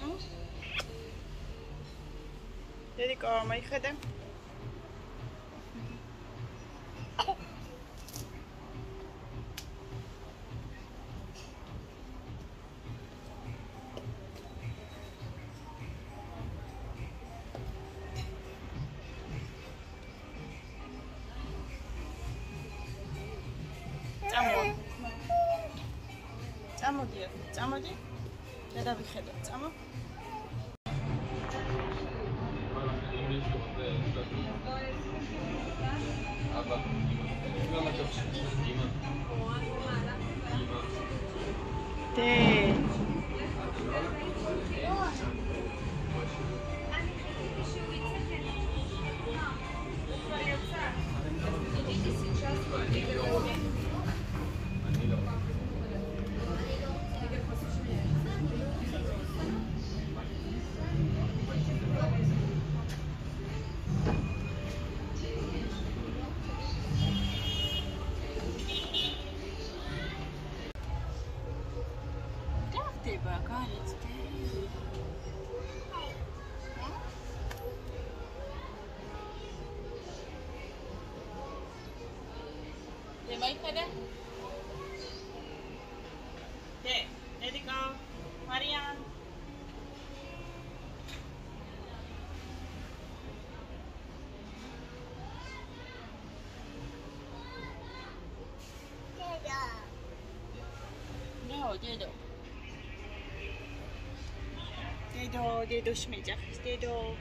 No? Dedico, ma híjate. Tamam. Tamam diyor. Tamam diyor. დავიხედო წამო აბა იმა იმა დე ってばかりつけるでもいいかねで、レディゴマリアン No, did it. Nej då, det är duschmeja. Det är då...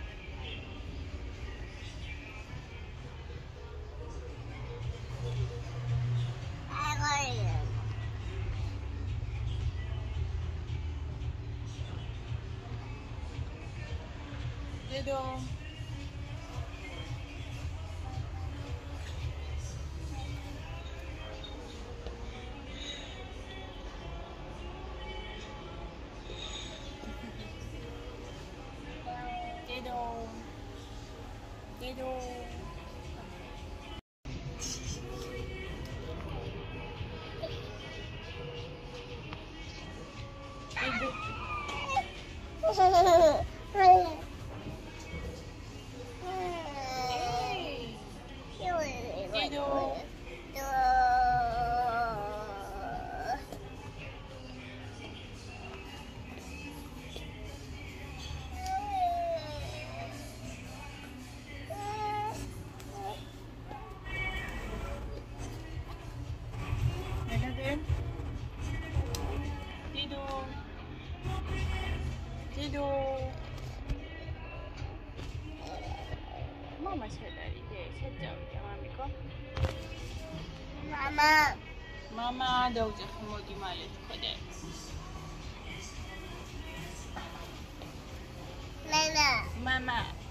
Här går det ju. けど。はい。Mama. Mama, do you have more di malet kodet? Mama. Mama.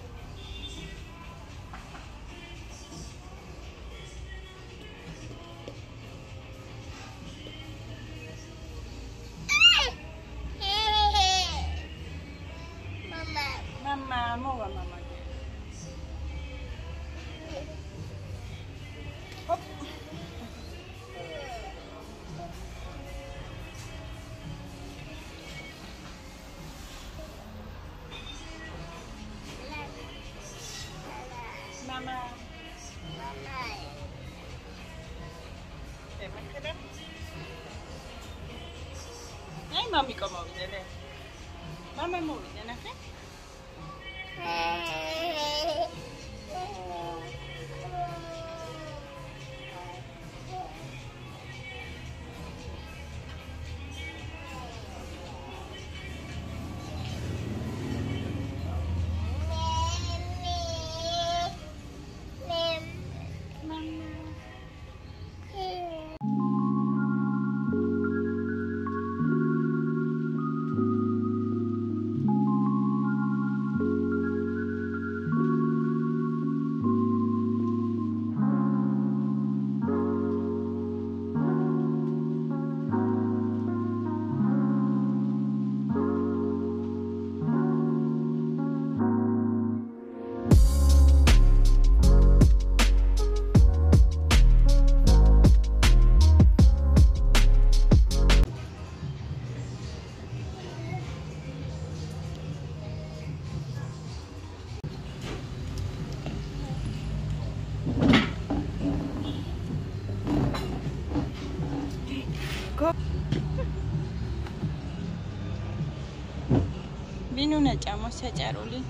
echamos a Charuli.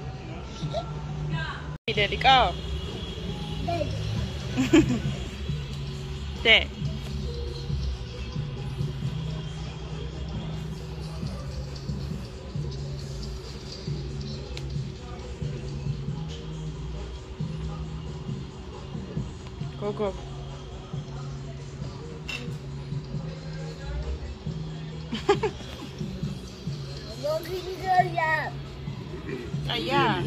Y dedicado. Té. Coco. No, Kaya.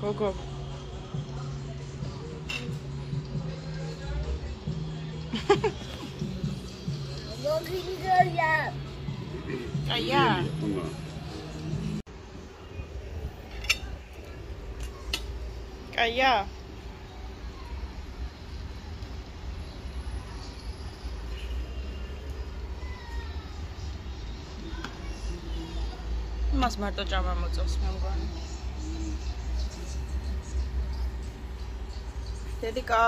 Go, go. Ha. მოგიგია აია. აია. მას მარტო ჭამა მოწევს მე მგონი. დედიკა.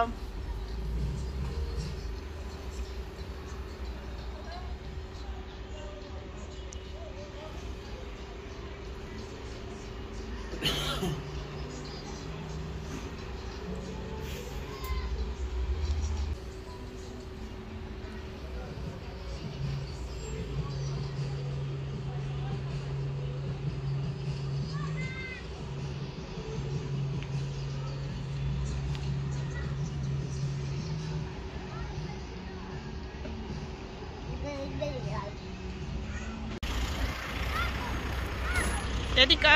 დედიკა.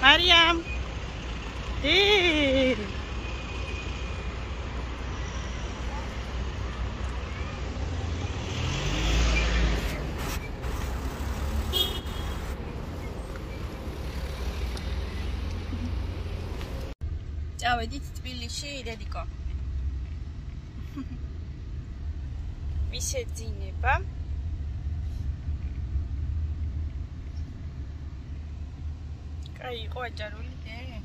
მარიამ. დი. წავედით თბილისში, დედიკო. მისეძინება. Ay, ocha, rulite.